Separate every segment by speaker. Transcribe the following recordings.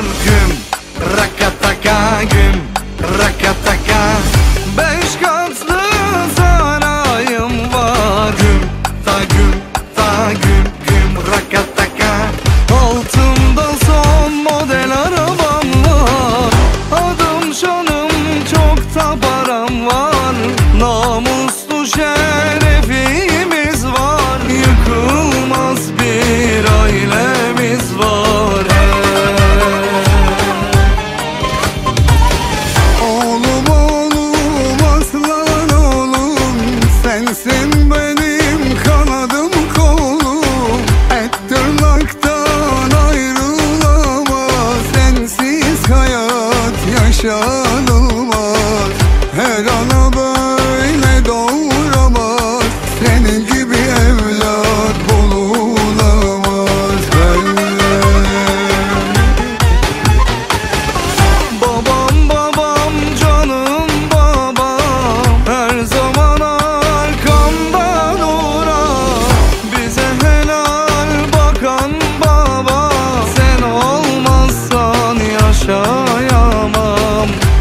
Speaker 1: çalar güm Rakataka güm Rakataka. Beş katlı sarayım var Güm ta güm ta güm güm Rakataka. Altımda son model arabam var. Adım şanım çok da param var.
Speaker 2: Sensin benim kanadım kolum. Et tırnaktan ayrılamaz Sensiz hayat yaşanır.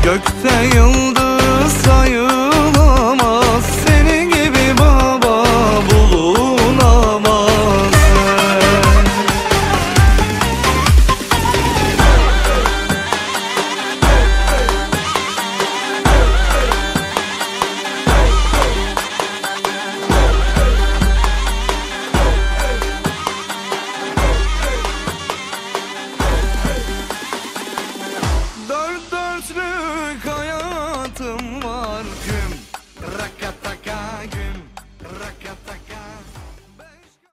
Speaker 1: Gökte yıl Let's look